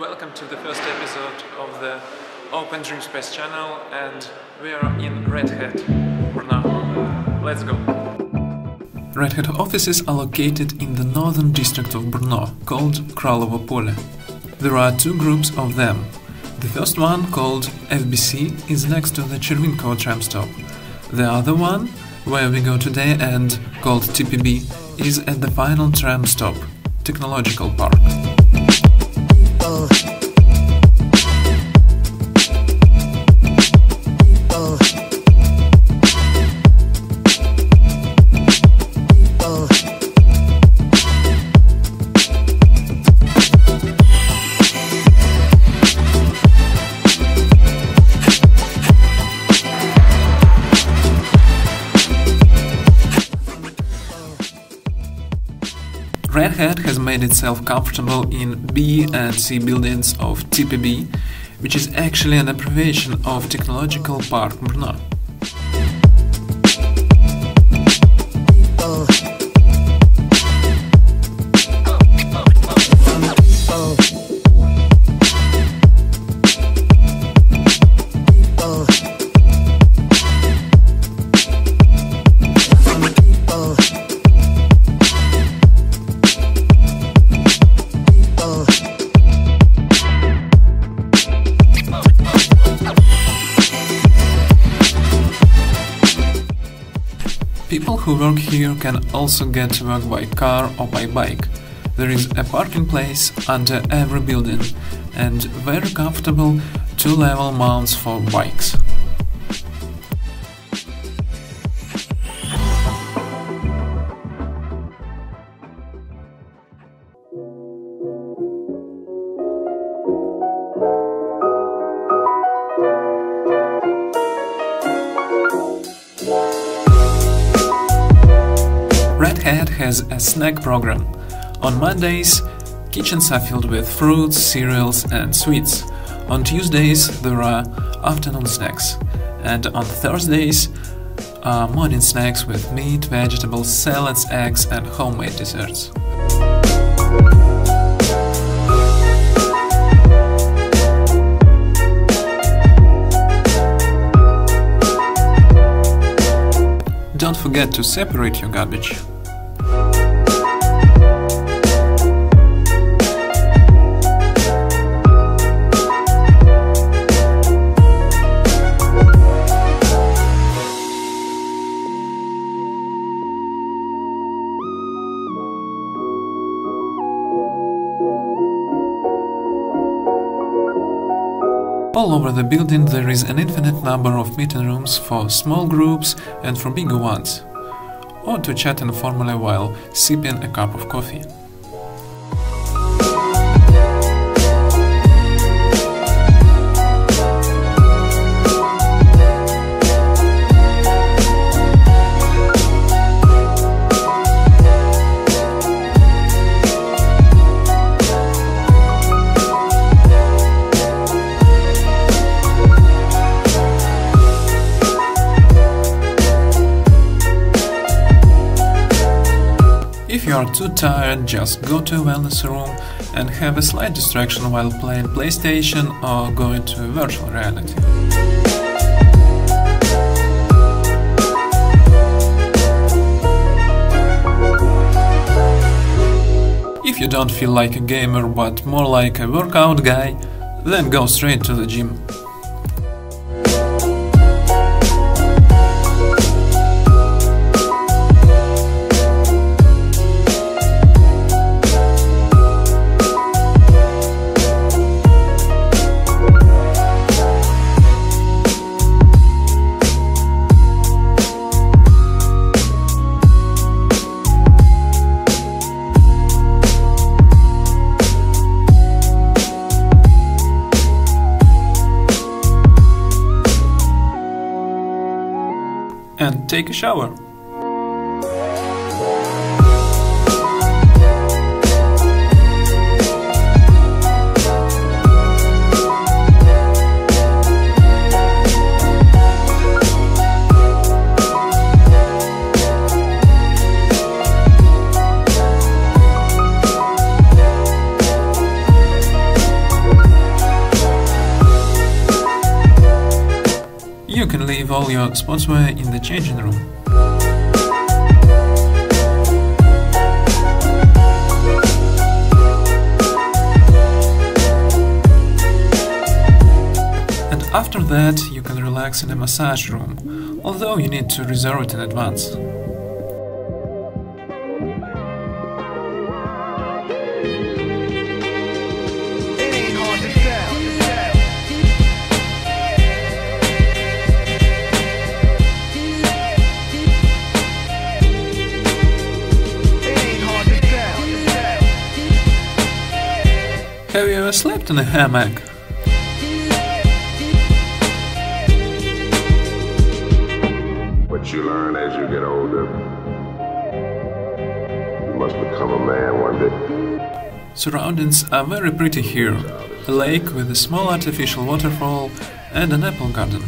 Welcome to the first episode of the Open Dream Space channel, and we are in Red Hat for now. Uh, let's go. Red Hat offices are located in the northern district of Brno, called Kralovo Pole. There are two groups of them. The first one, called FBC, is next to the Chervinkovo tram stop. The other one, where we go today and called TPB, is at the final tram stop, Technological Park. Red has made itself comfortable in B and C buildings of TPB, which is actually an abbreviation of Technological Park Brno. People who work here can also get to work by car or by bike. There is a parking place under every building and very comfortable two-level mounts for bikes. Has a snack program. On Mondays, kitchens are filled with fruits, cereals, and sweets. On Tuesdays, there are afternoon snacks. And on Thursdays, are morning snacks with meat, vegetables, salads, eggs, and homemade desserts. Don't forget to separate your garbage. All over the building there is an infinite number of meeting rooms for small groups and for bigger ones, or to chat informally while sipping a cup of coffee. Are too tired, just go to a wellness room and have a slight distraction while playing PlayStation or going to virtual reality. If you don't feel like a gamer but more like a workout guy, then go straight to the gym. Take a shower. All sportswear in the changing room. And after that, you can relax in a massage room, although you need to reserve it in advance. Have you ever slept in a hammock? What you learn as you get older. You must become a man one day. Surroundings are very pretty here. A lake with a small artificial waterfall and an apple garden.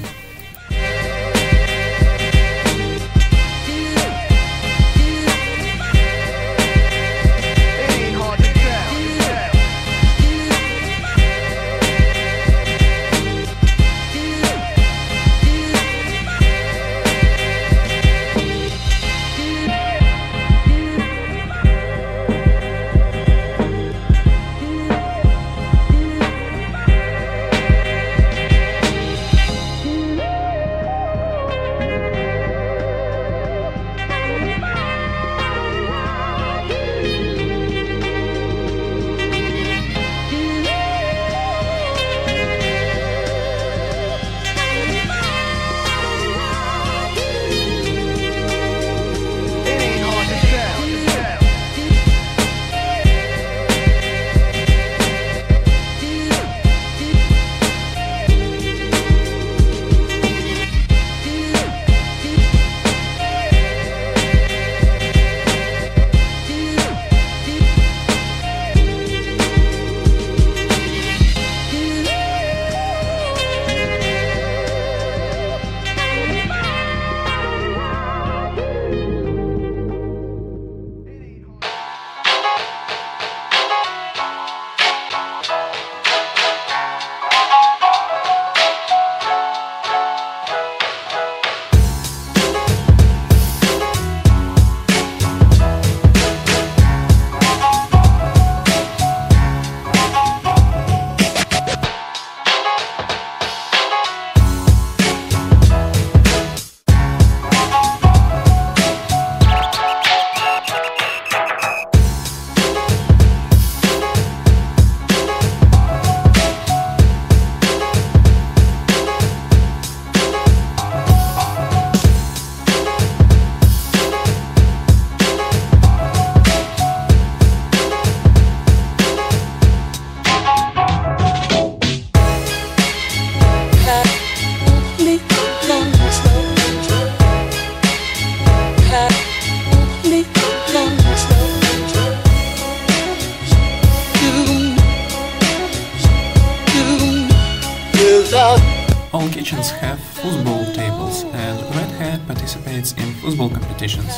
Participates in football competitions.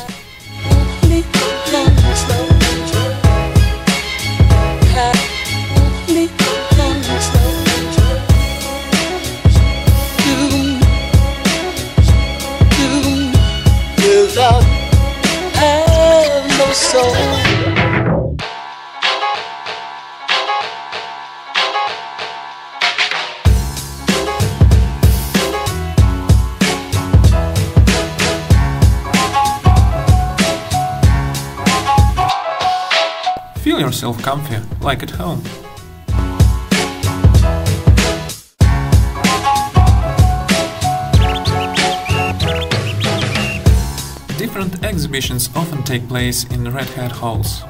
Yourself comfy, like at home. Different exhibitions often take place in Red Hat halls.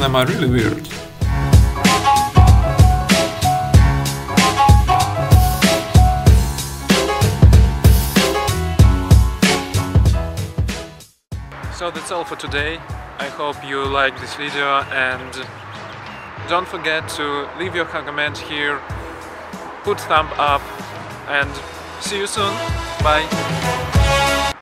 Them are really weird. So that's all for today. I hope you liked this video and Don't forget to leave your comment here, put thumb up, and see you soon. Bye.